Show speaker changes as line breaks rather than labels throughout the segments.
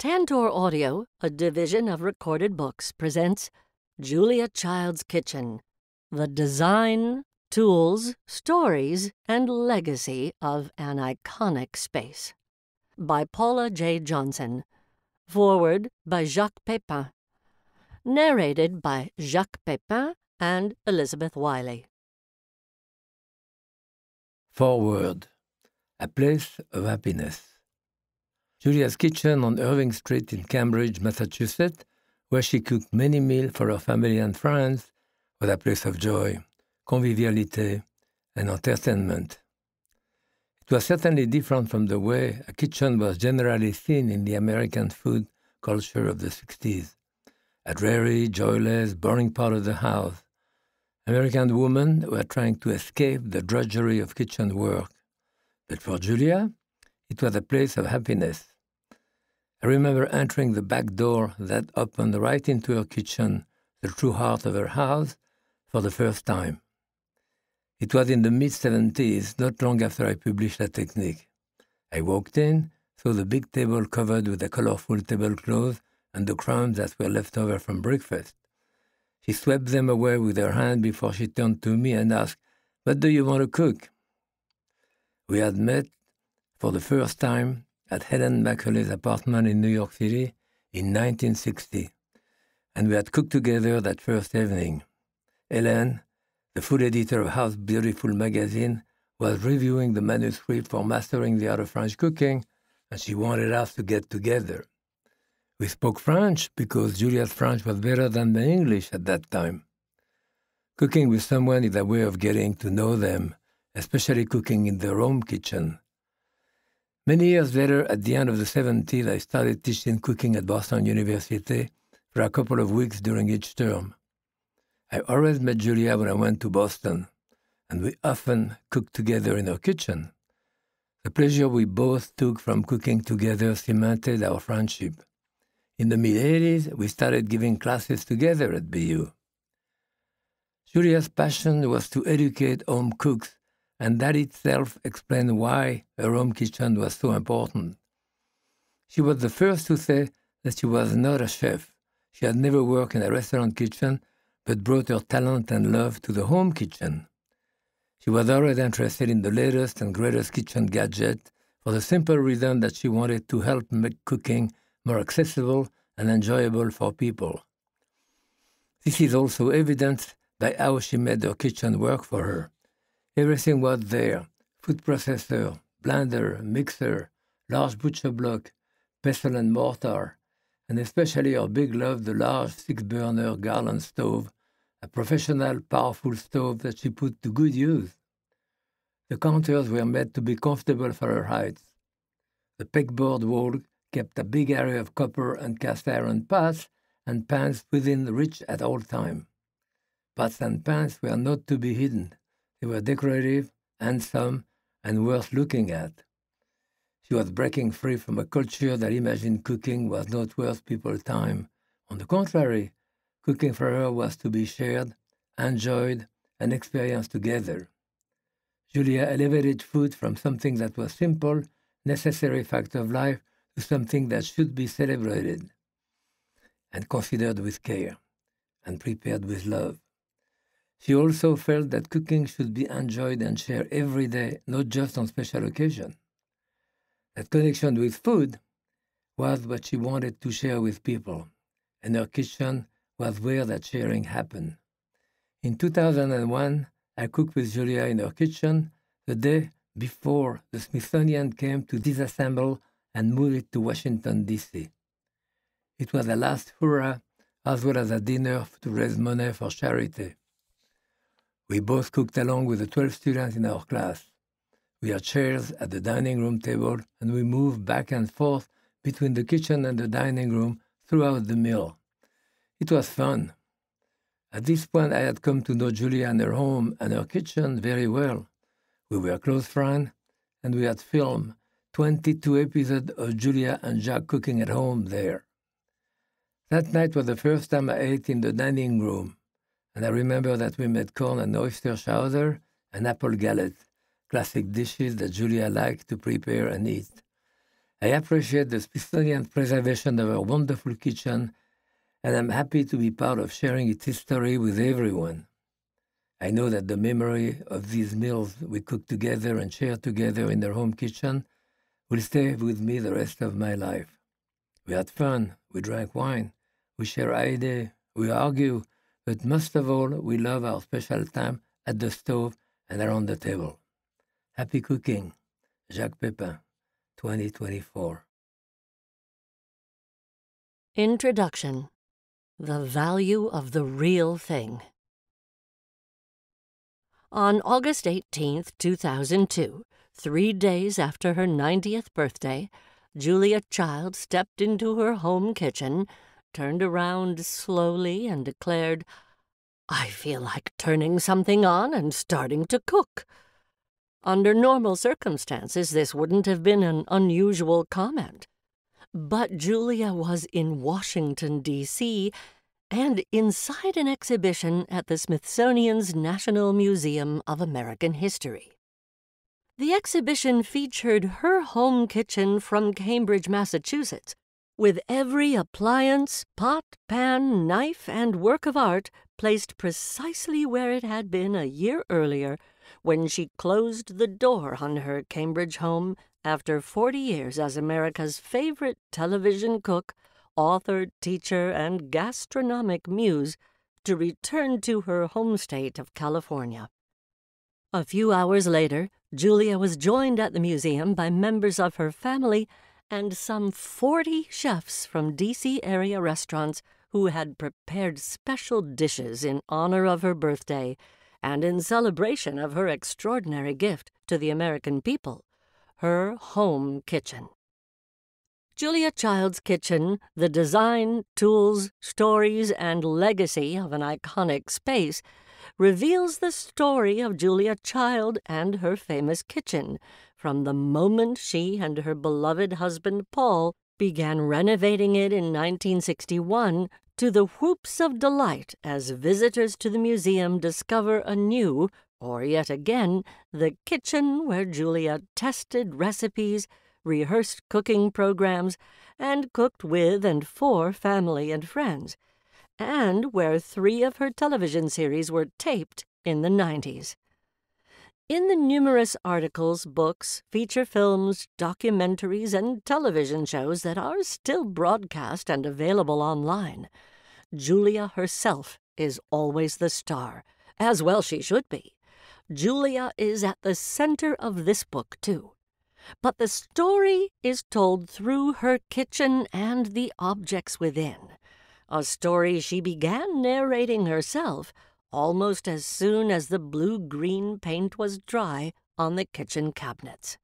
Tantor Audio, a division of recorded books, presents Julia Child's Kitchen The Design, Tools, Stories, and Legacy of an Iconic Space. By Paula J. Johnson. Foreword by Jacques Pepin. Narrated by Jacques Pepin and Elizabeth Wiley.
Foreword A Place of Happiness. Julia's kitchen on Irving Street in Cambridge, Massachusetts, where she cooked many meals for her family and friends, was a place of joy, conviviality, and entertainment. It was certainly different from the way a kitchen was generally seen in the American food culture of the 60s. A dreary, joyless, boring part of the house. American women were trying to escape the drudgery of kitchen work. But for Julia, it was a place of happiness. I remember entering the back door that opened right into her kitchen, the true heart of her house, for the first time. It was in the mid 70s, not long after I published La Technique. I walked in, saw the big table covered with a colorful tablecloth and the crumbs that were left over from breakfast. She swept them away with her hand before she turned to me and asked, What do you want to cook? We had met for the first time at Helen McCully's apartment in New York City in 1960, and we had cooked together that first evening. Helen, the food editor of House Beautiful magazine, was reviewing the manuscript for Mastering the Art of French Cooking, and she wanted us to get together. We spoke French because Julia's French was better than the English at that time. Cooking with someone is a way of getting to know them, especially cooking in their home kitchen. Many years later, at the end of the 70s, I started teaching cooking at Boston University for a couple of weeks during each term. I always met Julia when I went to Boston, and we often cooked together in her kitchen. The pleasure we both took from cooking together cemented our friendship. In the mid 80s, we started giving classes together at BU. Julia's passion was to educate home cooks and that itself explained why her home kitchen was so important. She was the first to say that she was not a chef. She had never worked in a restaurant kitchen, but brought her talent and love to the home kitchen. She was already interested in the latest and greatest kitchen gadget for the simple reason that she wanted to help make cooking more accessible and enjoyable for people. This is also evidenced by how she made her kitchen work for her. Everything was there food processor, blender, mixer, large butcher block, pestle and mortar, and especially our big love, the large six burner Garland stove, a professional, powerful stove that she put to good use. The counters were made to be comfortable for her height. The pegboard wall kept a big area of copper and cast iron pots and pans within reach at all time. Pots and pans were not to be hidden. They were decorative, handsome, and worth looking at. She was breaking free from a culture that imagined cooking was not worth people's time. On the contrary, cooking for her was to be shared, enjoyed, and experienced together. Julia elevated food from something that was simple, necessary fact of life to something that should be celebrated and considered with care and prepared with love. She also felt that cooking should be enjoyed and shared every day, not just on special occasions. That connection with food was what she wanted to share with people, and her kitchen was where that sharing happened. In 2001, I cooked with Julia in her kitchen the day before the Smithsonian came to disassemble and move it to Washington, D.C. It was a last hurrah as well as a dinner to raise money for charity. We both cooked along with the 12 students in our class. We had chairs at the dining room table and we moved back and forth between the kitchen and the dining room throughout the meal. It was fun. At this point, I had come to know Julia and her home and her kitchen very well. We were close friends, and we had filmed 22 episodes of Julia and Jacques cooking at home there. That night was the first time I ate in the dining room. And I remember that we made corn and oyster chowder and apple galette, classic dishes that Julia liked to prepare and eat. I appreciate the Smithsonian preservation of her wonderful kitchen, and I'm happy to be part of sharing its history with everyone. I know that the memory of these meals we cooked together and shared together in their home kitchen will stay with me the rest of my life. We had fun, we drank wine, we share ideas, we argue, but most of all, we love our special time at the stove and around the table. Happy cooking, Jacques Pepin, 2024.
Introduction The Value of the Real Thing. On August 18, 2002, three days after her 90th birthday, Julia Child stepped into her home kitchen, turned around slowly, and declared, I feel like turning something on and starting to cook. Under normal circumstances, this wouldn't have been an unusual comment. But Julia was in Washington, D.C., and inside an exhibition at the Smithsonian's National Museum of American History. The exhibition featured her home kitchen from Cambridge, Massachusetts, with every appliance, pot, pan, knife, and work of art placed precisely where it had been a year earlier when she closed the door on her Cambridge home after 40 years as America's favorite television cook, author, teacher, and gastronomic muse to return to her home state of California. A few hours later, Julia was joined at the museum by members of her family and some 40 chefs from D.C. area restaurants who had prepared special dishes in honor of her birthday and in celebration of her extraordinary gift to the American people her home kitchen. Julia Child's kitchen, the design, tools, stories, and legacy of an iconic space, reveals the story of Julia Child and her famous kitchen from the moment she and her beloved husband Paul began renovating it in 1961 to the whoops of delight as visitors to the museum discover anew, or yet again, the kitchen where Julia tested recipes, rehearsed cooking programs, and cooked with and for family and friends and where three of her television series were taped in the 90s. In the numerous articles, books, feature films, documentaries, and television shows that are still broadcast and available online, Julia herself is always the star, as well she should be. Julia is at the center of this book, too. But the story is told through her kitchen and the objects within a story she began narrating herself almost as soon as the blue green paint was dry on the kitchen cabinets.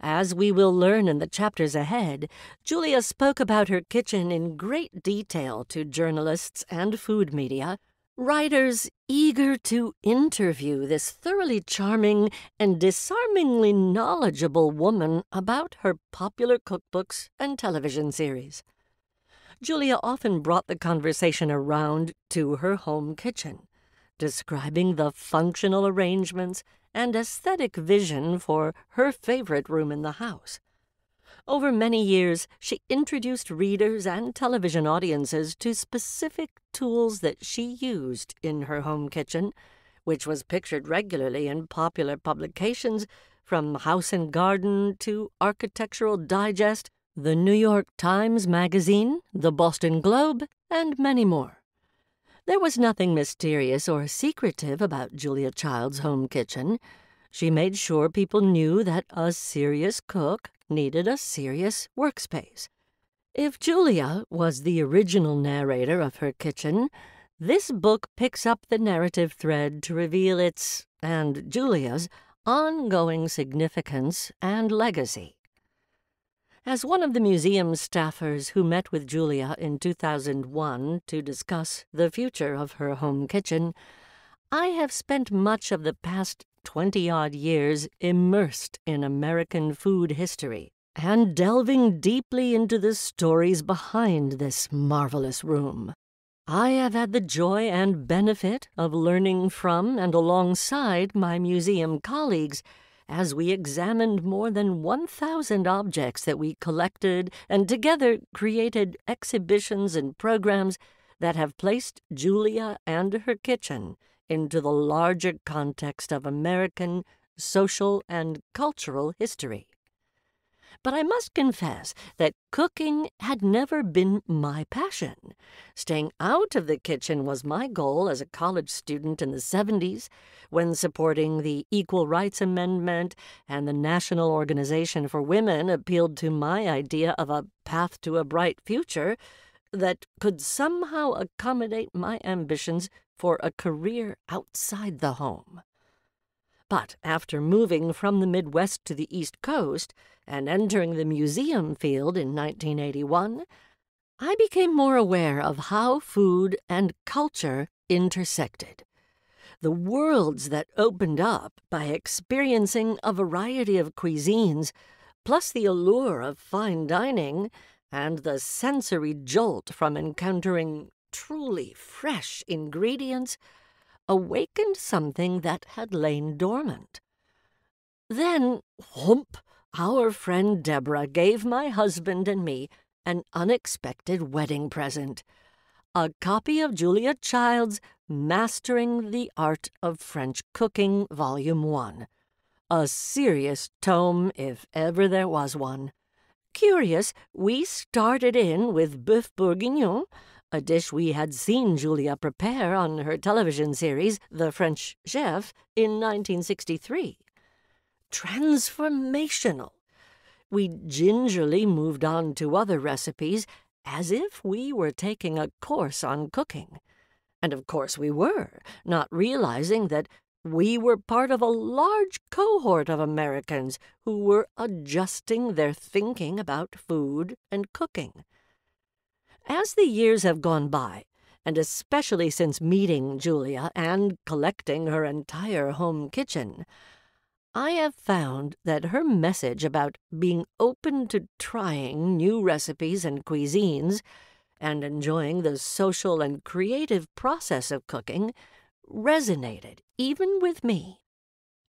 As we will learn in the chapters ahead, Julia spoke about her kitchen in great detail to journalists and food media, writers eager to interview this thoroughly charming and disarmingly knowledgeable woman about her popular cookbooks and television series. Julia often brought the conversation around to her home kitchen, describing the functional arrangements and aesthetic vision for her favorite room in the house. Over many years, she introduced readers and television audiences to specific tools that she used in her home kitchen, which was pictured regularly in popular publications from House and Garden to Architectural Digest the New York Times Magazine, the Boston Globe, and many more. There was nothing mysterious or secretive about Julia Child's home kitchen. She made sure people knew that a serious cook needed a serious workspace. If Julia was the original narrator of her kitchen, this book picks up the narrative thread to reveal its, and Julia's, ongoing significance and legacy. As one of the museum staffers who met with Julia in 2001 to discuss the future of her home kitchen, I have spent much of the past 20 odd years immersed in American food history and delving deeply into the stories behind this marvelous room. I have had the joy and benefit of learning from and alongside my museum colleagues as we examined more than 1,000 objects that we collected and together created exhibitions and programs that have placed Julia and her kitchen into the larger context of American social and cultural history. But I must confess that cooking had never been my passion. Staying out of the kitchen was my goal as a college student in the 70s, when supporting the Equal Rights Amendment and the National Organization for Women appealed to my idea of a path to a bright future that could somehow accommodate my ambitions for a career outside the home. But after moving from the Midwest to the East Coast and entering the museum field in 1981, I became more aware of how food and culture intersected. The worlds that opened up by experiencing a variety of cuisines, plus the allure of fine dining, and the sensory jolt from encountering truly fresh ingredients awakened something that had lain dormant. Then, whoomp, our friend Deborah gave my husband and me an unexpected wedding present a copy of Julia Child's Mastering the Art of French Cooking, Volume 1. A serious tome, if ever there was one. Curious, we started in with boeuf bourguignon, a dish we had seen Julia prepare on her television series, The French Chef, in 1963. Transformational. We gingerly moved on to other recipes as if we were taking a course on cooking. And of course we were, not realizing that we were part of a large cohort of Americans who were adjusting their thinking about food and cooking. As the years have gone by, and especially since meeting Julia and collecting her entire home kitchen, I have found that her message about being open to trying new recipes and cuisines and enjoying the social and creative process of cooking resonated even with me.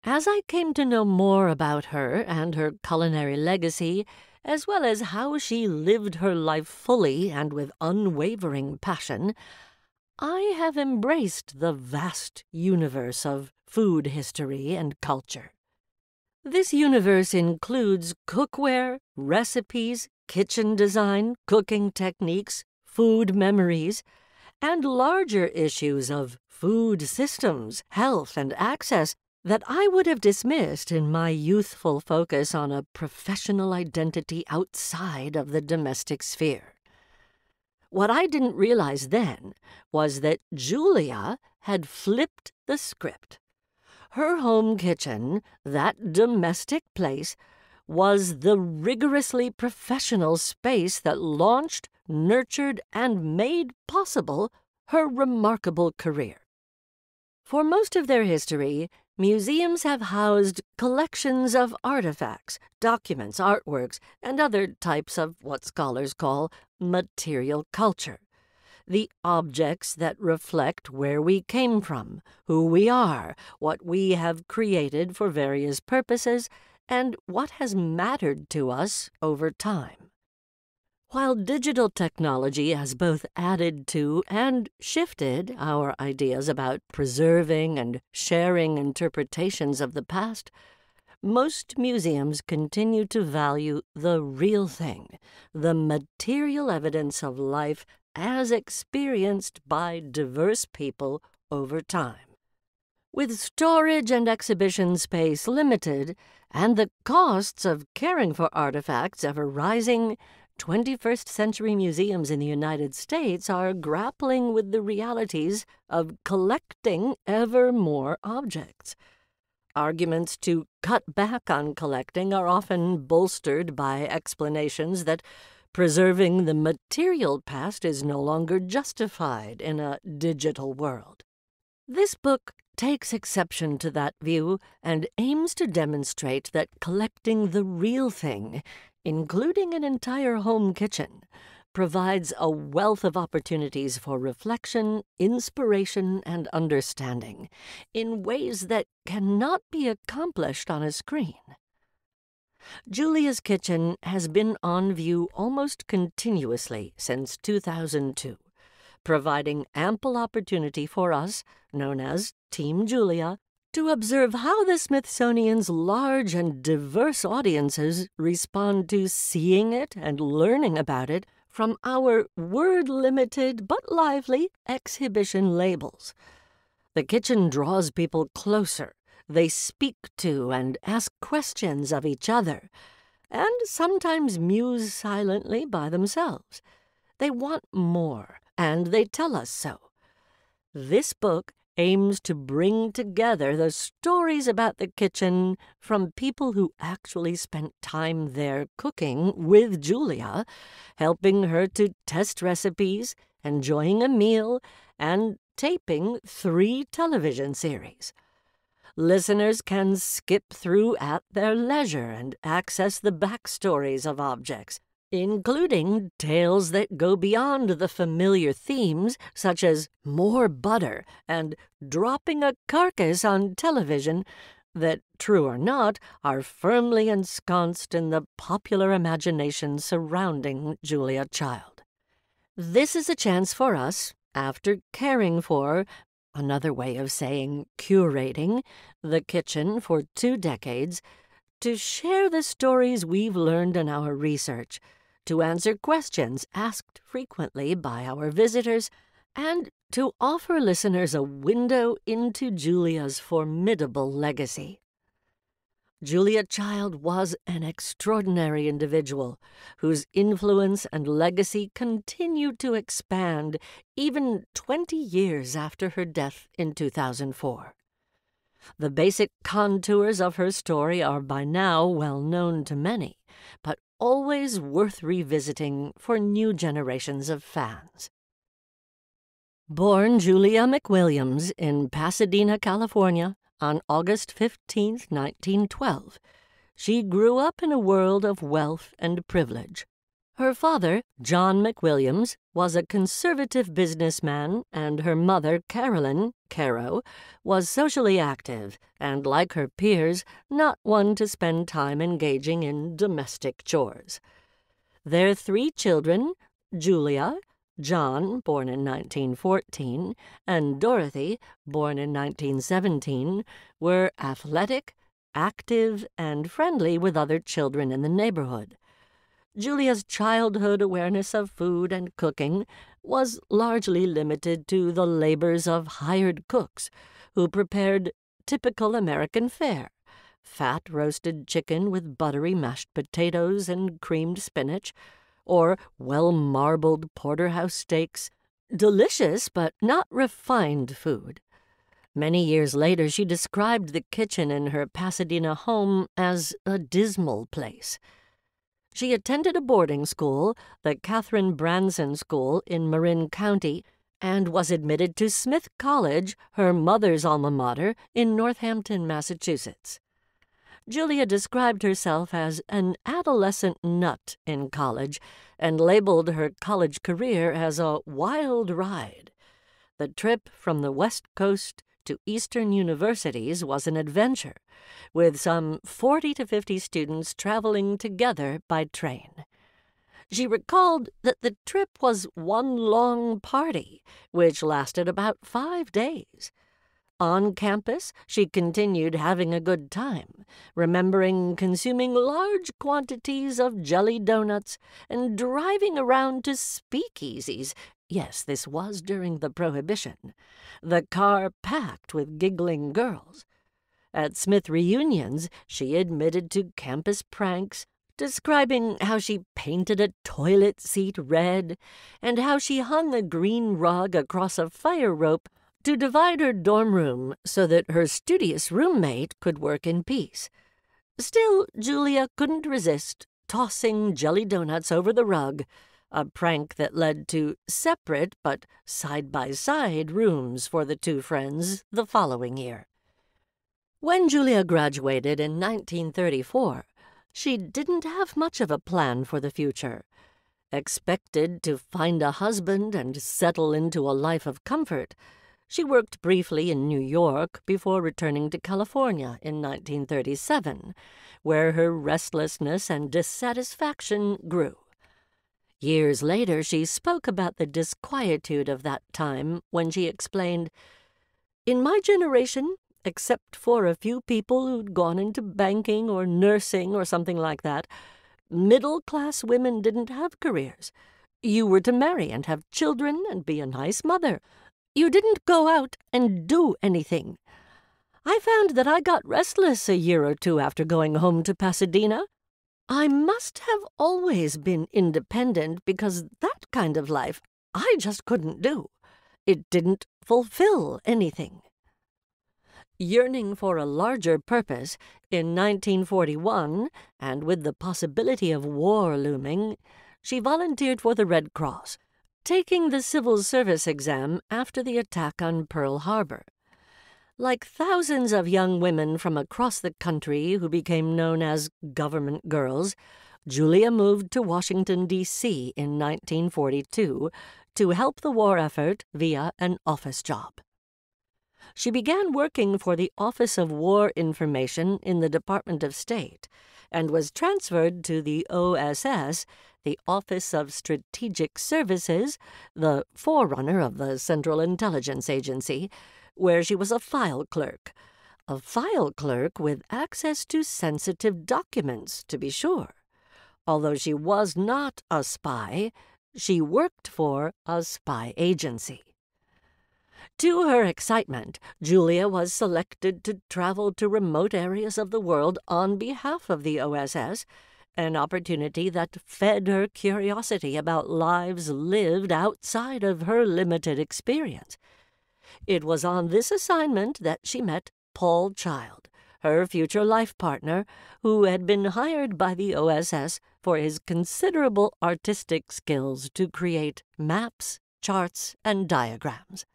As I came to know more about her and her culinary legacy, as well as how she lived her life fully and with unwavering passion, I have embraced the vast universe of food history and culture. This universe includes cookware, recipes, kitchen design, cooking techniques, food memories, and larger issues of food systems, health, and access that I would have dismissed in my youthful focus on a professional identity outside of the domestic sphere. What I didn't realize then was that Julia had flipped the script. Her home kitchen, that domestic place, was the rigorously professional space that launched, nurtured, and made possible her remarkable career. For most of their history, Museums have housed collections of artifacts, documents, artworks, and other types of what scholars call material culture. The objects that reflect where we came from, who we are, what we have created for various purposes, and what has mattered to us over time. While digital technology has both added to and shifted our ideas about preserving and sharing interpretations of the past, most museums continue to value the real thing, the material evidence of life as experienced by diverse people over time. With storage and exhibition space limited, and the costs of caring for artifacts ever rising, 21st century museums in the United States are grappling with the realities of collecting ever more objects. Arguments to cut back on collecting are often bolstered by explanations that preserving the material past is no longer justified in a digital world. This book takes exception to that view and aims to demonstrate that collecting the real thing including an entire home kitchen, provides a wealth of opportunities for reflection, inspiration, and understanding in ways that cannot be accomplished on a screen. Julia's Kitchen has been on view almost continuously since 2002, providing ample opportunity for us, known as Team Julia, to observe how the Smithsonian's large and diverse audiences respond to seeing it and learning about it from our word limited but lively exhibition labels. The kitchen draws people closer. They speak to and ask questions of each other, and sometimes muse silently by themselves. They want more, and they tell us so. This book aims to bring together the stories about the kitchen from people who actually spent time there cooking with Julia, helping her to test recipes, enjoying a meal, and taping three television series. Listeners can skip through at their leisure and access the backstories of objects, including tales that go beyond the familiar themes, such as more butter and dropping a carcass on television, that, true or not, are firmly ensconced in the popular imagination surrounding Julia Child. This is a chance for us, after caring for, another way of saying curating, the kitchen for two decades, to share the stories we've learned in our research to answer questions asked frequently by our visitors, and to offer listeners a window into Julia's formidable legacy. Julia Child was an extraordinary individual whose influence and legacy continued to expand even 20 years after her death in 2004. The basic contours of her story are by now well known to many, but always worth revisiting for new generations of fans. Born Julia McWilliams in Pasadena, California, on August 15, 1912, she grew up in a world of wealth and privilege. Her father, John McWilliams, was a conservative businessman, and her mother, Carolyn Caro, was socially active and, like her peers, not one to spend time engaging in domestic chores. Their three children, Julia, John, born in 1914, and Dorothy, born in 1917, were athletic, active, and friendly with other children in the neighborhood. Julia's childhood awareness of food and cooking was largely limited to the labors of hired cooks who prepared typical American fare fat roasted chicken with buttery mashed potatoes and creamed spinach, or well marbled porterhouse steaks, delicious but not refined food. Many years later, she described the kitchen in her Pasadena home as a dismal place. She attended a boarding school, the Katharine Branson School in Marin County, and was admitted to Smith College, her mother's alma mater, in Northampton, Massachusetts. Julia described herself as an adolescent nut in college and labeled her college career as a wild ride. The trip from the West Coast to Eastern universities was an adventure, with some 40 to 50 students traveling together by train. She recalled that the trip was one long party, which lasted about five days. On campus, she continued having a good time, remembering consuming large quantities of jelly donuts and driving around to speakeasies Yes, this was during the Prohibition. The car packed with giggling girls. At Smith reunions, she admitted to campus pranks, describing how she painted a toilet seat red and how she hung a green rug across a fire rope to divide her dorm room so that her studious roommate could work in peace. Still, Julia couldn't resist tossing jelly donuts over the rug a prank that led to separate but side by side rooms for the two friends the following year. When Julia graduated in 1934, she didn't have much of a plan for the future. Expected to find a husband and settle into a life of comfort, she worked briefly in New York before returning to California in 1937, where her restlessness and dissatisfaction grew. Years later, she spoke about the disquietude of that time when she explained, In my generation, except for a few people who'd gone into banking or nursing or something like that, middle class women didn't have careers. You were to marry and have children and be a nice mother. You didn't go out and do anything. I found that I got restless a year or two after going home to Pasadena. I must have always been independent because that kind of life I just couldn't do. It didn't fulfill anything. Yearning for a larger purpose, in 1941, and with the possibility of war looming, she volunteered for the Red Cross taking the civil service exam after the attack on Pearl Harbor. Like thousands of young women from across the country who became known as government girls, Julia moved to Washington, D.C. in 1942 to help the war effort via an office job. She began working for the Office of War Information in the Department of State and was transferred to the OSS the Office of Strategic Services, the forerunner of the Central Intelligence Agency, where she was a file clerk. A file clerk with access to sensitive documents, to be sure. Although she was not a spy, she worked for a spy agency. To her excitement, Julia was selected to travel to remote areas of the world on behalf of the OSS an opportunity that fed her curiosity about lives lived outside of her limited experience. It was on this assignment that she met Paul Child, her future life partner, who had been hired by the OSS for his considerable artistic skills to create maps, charts, and diagrams.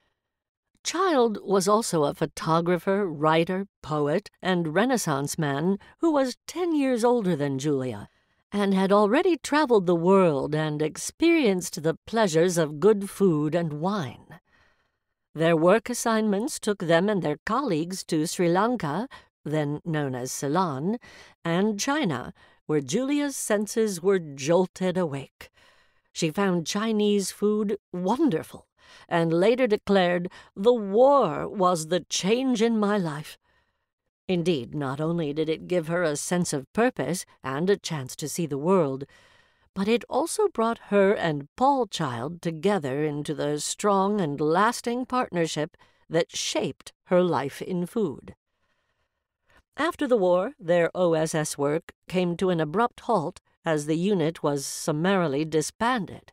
Child was also a photographer, writer, poet, and Renaissance man who was ten years older than Julia and had already traveled the world and experienced the pleasures of good food and wine. Their work assignments took them and their colleagues to Sri Lanka, then known as Ceylon, and China, where Julia's senses were jolted awake. She found Chinese food wonderful and later declared, The war was the change in my life. Indeed, not only did it give her a sense of purpose and a chance to see the world, but it also brought her and Paul Child together into the strong and lasting partnership that shaped her life in food. After the war, their OSS work came to an abrupt halt as the unit was summarily disbanded.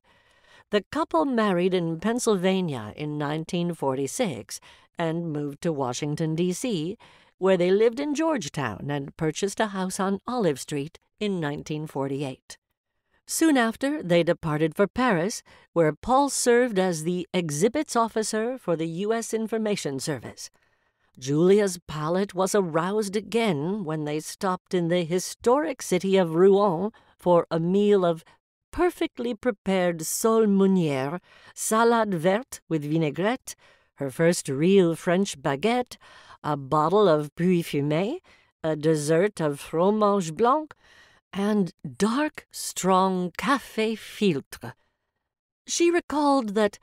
The couple married in Pennsylvania in 1946 and moved to Washington, D.C., where they lived in Georgetown and purchased a house on Olive Street in 1948. Soon after, they departed for Paris, where Paul served as the exhibits officer for the U.S. Information Service. Julia's palate was aroused again when they stopped in the historic city of Rouen for a meal of perfectly prepared sole meunière, salade verte with vinaigrette, her first real French baguette, a bottle of Pouilly-Fumé, a dessert of fromage blanc, and dark, strong café filtre. She recalled that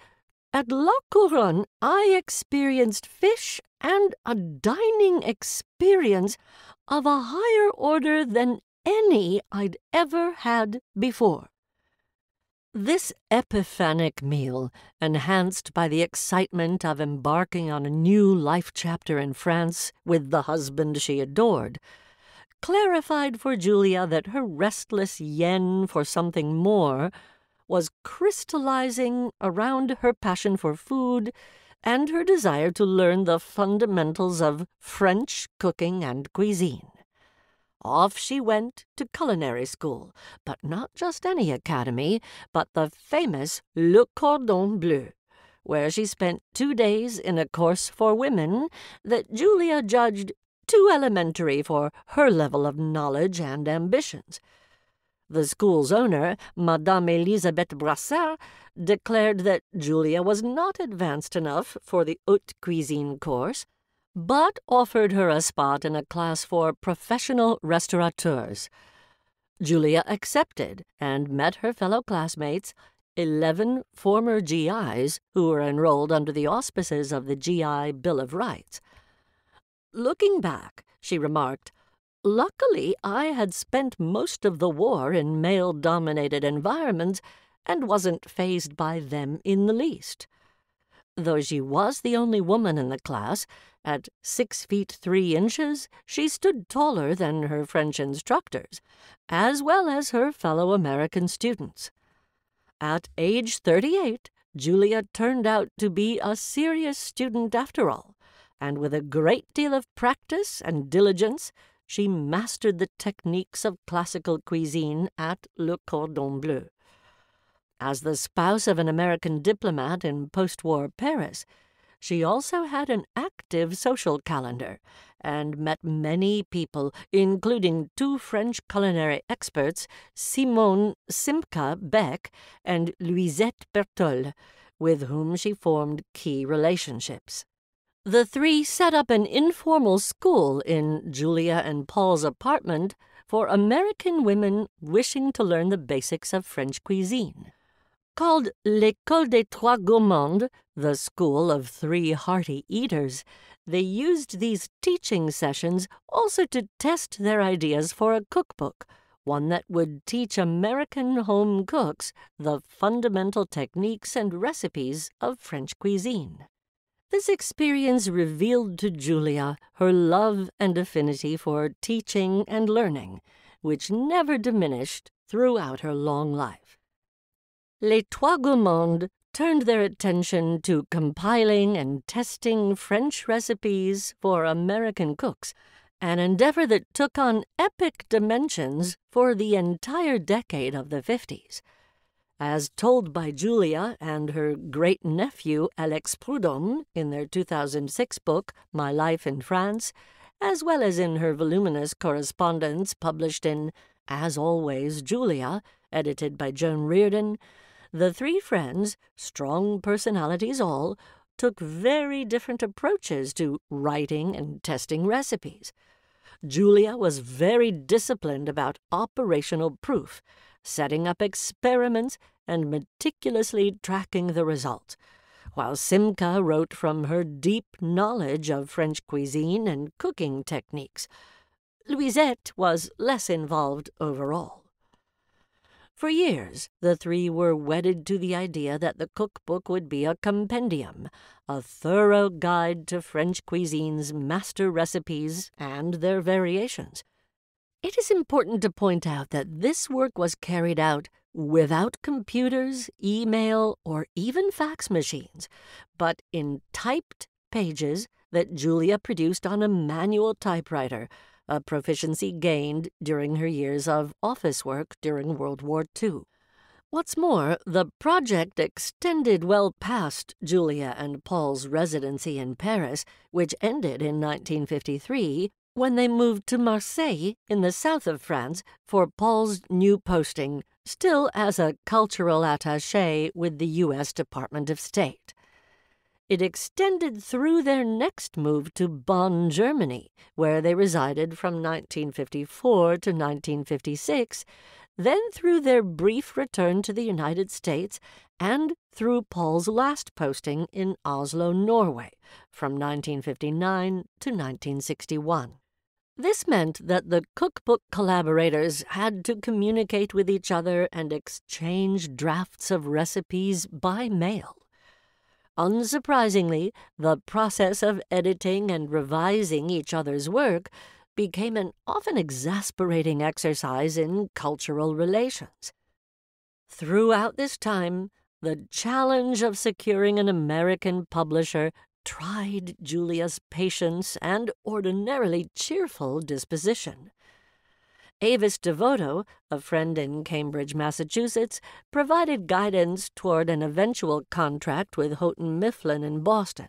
at La Couronne I experienced fish and a dining experience of a higher order than any I'd ever had before. This epiphanic meal, enhanced by the excitement of embarking on a new life chapter in France with the husband she adored, clarified for Julia that her restless yen for something more was crystallizing around her passion for food and her desire to learn the fundamentals of French cooking and cuisine. Off she went to culinary school, but not just any academy, but the famous Le Cordon Bleu, where she spent two days in a course for women that Julia judged too elementary for her level of knowledge and ambitions. The school's owner, Madame Elisabeth Brassart, declared that Julia was not advanced enough for the haute cuisine course, but offered her a spot in a class for professional restaurateurs. Julia accepted and met her fellow classmates, 11 former GIs who were enrolled under the auspices of the GI Bill of Rights. Looking back, she remarked, Luckily, I had spent most of the war in male dominated environments and wasn't fazed by them in the least. Though she was the only woman in the class, at six feet three inches, she stood taller than her French instructors, as well as her fellow American students. At age 38, Julia turned out to be a serious student after all, and with a great deal of practice and diligence, she mastered the techniques of classical cuisine at Le Cordon Bleu. As the spouse of an American diplomat in post war Paris, she also had an active social calendar and met many people, including two French culinary experts, Simone Simca Beck and Louisette Bertholle, with whom she formed key relationships. The three set up an informal school in Julia and Paul's apartment for American women wishing to learn the basics of French cuisine. Called L'École des Trois Gourmands, the School of Three Hearty Eaters, they used these teaching sessions also to test their ideas for a cookbook, one that would teach American home cooks the fundamental techniques and recipes of French cuisine. This experience revealed to Julia her love and affinity for teaching and learning, which never diminished throughout her long life. Les Trois Gourmands turned their attention to compiling and testing French recipes for American cooks, an endeavor that took on epic dimensions for the entire decade of the 50s. As told by Julia and her great nephew Alex Prud'homme in their 2006 book, My Life in France, as well as in her voluminous correspondence published in As Always, Julia, edited by Joan Reardon, the three friends, strong personalities all, took very different approaches to writing and testing recipes. Julia was very disciplined about operational proof setting up experiments and meticulously tracking the results, while Simca wrote from her deep knowledge of French cuisine and cooking techniques. Louisette was less involved overall. For years, the three were wedded to the idea that the cookbook would be a compendium, a thorough guide to French cuisine's master recipes and their variations. It is important to point out that this work was carried out without computers, email, or even fax machines, but in typed pages that Julia produced on a manual typewriter, a proficiency gained during her years of office work during World War II. What's more, the project extended well past Julia and Paul's residency in Paris, which ended in 1953 when they moved to Marseille in the south of France for Paul's new posting, still as a cultural attaché with the U.S. Department of State. It extended through their next move to Bonn, Germany, where they resided from 1954 to 1956, then through their brief return to the United States, and through Paul's last posting in Oslo, Norway, from 1959 to 1961. This meant that the cookbook collaborators had to communicate with each other and exchange drafts of recipes by mail. Unsurprisingly, the process of editing and revising each other's work became an often exasperating exercise in cultural relations. Throughout this time, the challenge of securing an American publisher tried Julia's patience and ordinarily cheerful disposition. Avis DeVoto, a friend in Cambridge, Massachusetts, provided guidance toward an eventual contract with Houghton Mifflin in Boston.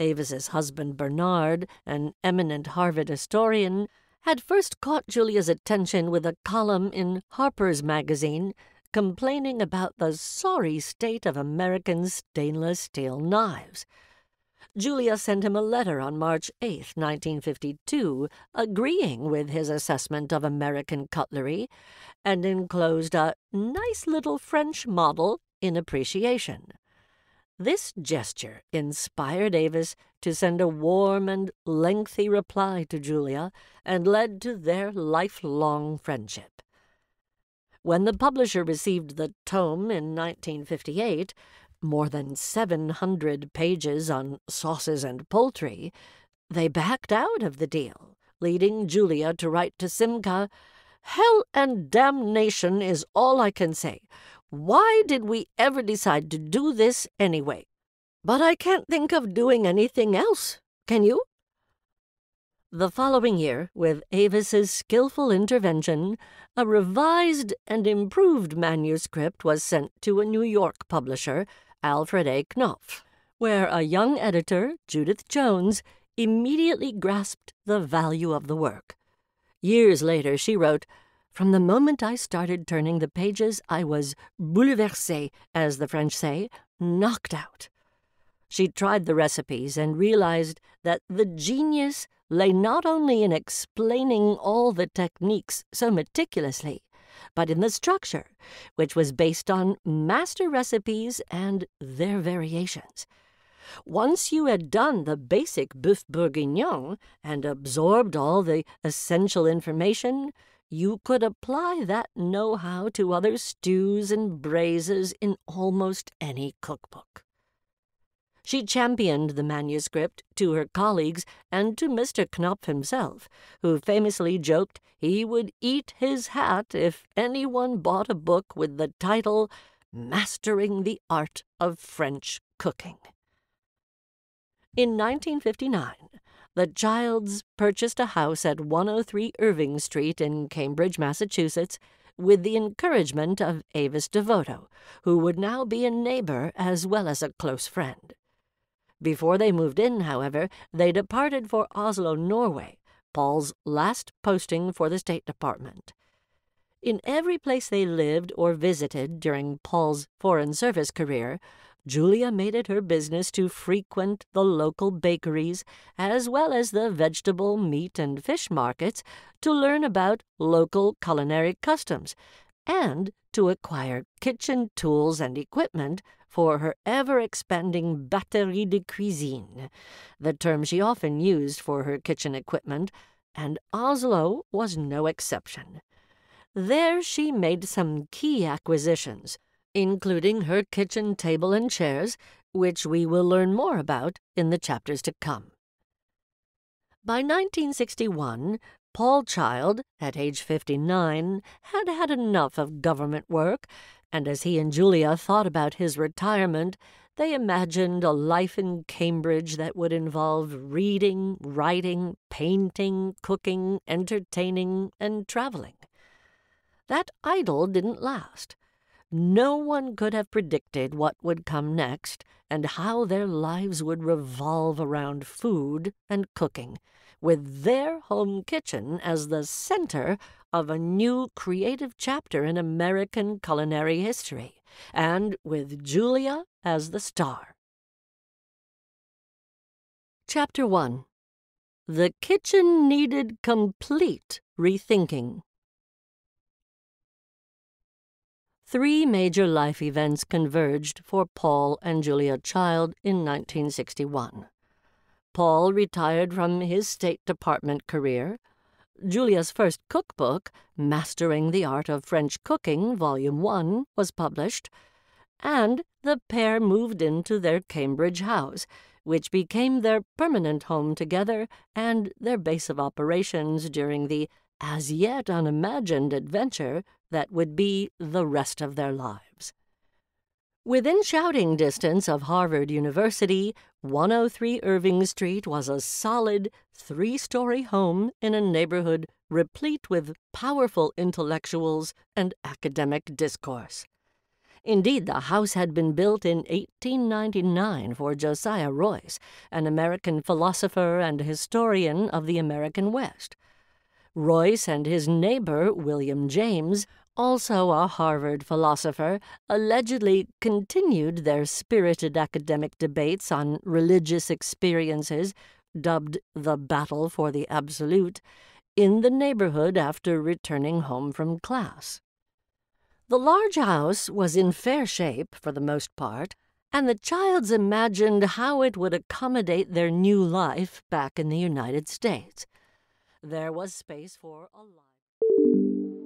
Avis's husband Bernard, an eminent Harvard historian, had first caught Julia's attention with a column in Harper's Magazine complaining about the sorry state of American stainless steel knives. Julia sent him a letter on March 8, 1952, agreeing with his assessment of American cutlery, and enclosed a nice little French model in appreciation. This gesture inspired Avis to send a warm and lengthy reply to Julia and led to their lifelong friendship. When the publisher received the tome in 1958, more than 700 pages on sauces and poultry, they backed out of the deal, leading Julia to write to Simca, Hell and damnation is all I can say. Why did we ever decide to do this anyway? But I can't think of doing anything else. Can you? The following year, with Avis's skillful intervention, a revised and improved manuscript was sent to a New York publisher, Alfred A. Knopf, where a young editor, Judith Jones, immediately grasped the value of the work. Years later, she wrote, from the moment I started turning the pages, I was bouleversée, as the French say, knocked out. She tried the recipes and realized that the genius lay not only in explaining all the techniques so meticulously, but in the structure, which was based on master recipes and their variations. Once you had done the basic boeuf bourguignon and absorbed all the essential information, you could apply that know how to other stews and braises in almost any cookbook. She championed the manuscript to her colleagues and to Mr. Knopf himself, who famously joked he would eat his hat if anyone bought a book with the title Mastering the Art of French Cooking. In 1959, the Childs purchased a house at 103 Irving Street in Cambridge, Massachusetts, with the encouragement of Avis DeVoto, who would now be a neighbor as well as a close friend. Before they moved in, however, they departed for Oslo, Norway, Paul's last posting for the State Department. In every place they lived or visited during Paul's Foreign Service career, Julia made it her business to frequent the local bakeries as well as the vegetable, meat, and fish markets to learn about local culinary customs and to acquire kitchen tools and equipment for her ever expanding batterie de cuisine, the term she often used for her kitchen equipment, and Oslo was no exception. There she made some key acquisitions including her kitchen table and chairs, which we will learn more about in the chapters to come. By 1961, Paul Child, at age 59, had had enough of government work, and as he and Julia thought about his retirement, they imagined a life in Cambridge that would involve reading, writing, painting, cooking, entertaining, and traveling. That idyll didn't last. No one could have predicted what would come next and how their lives would revolve around food and cooking, with their home kitchen as the center of a new creative chapter in American culinary history, and with Julia as the star. Chapter 1 The Kitchen Needed Complete Rethinking. Three major life events converged for Paul and Julia Child in 1961. Paul retired from his State Department career. Julia's first cookbook, Mastering the Art of French Cooking, Volume 1, was published, and the pair moved into their Cambridge house, which became their permanent home together and their base of operations during the as yet unimagined adventure that would be the rest of their lives. Within shouting distance of Harvard University, 103 Irving Street was a solid three story home in a neighborhood replete with powerful intellectuals and academic discourse. Indeed, the house had been built in 1899 for Josiah Royce, an American philosopher and historian of the American West. Royce and his neighbor, William James, also a Harvard philosopher, allegedly continued their spirited academic debates on religious experiences, dubbed the Battle for the Absolute, in the neighborhood after returning home from class. The large house was in fair shape for the most part, and the Childs imagined how it would accommodate their new life back in the United States. There was space for a lot.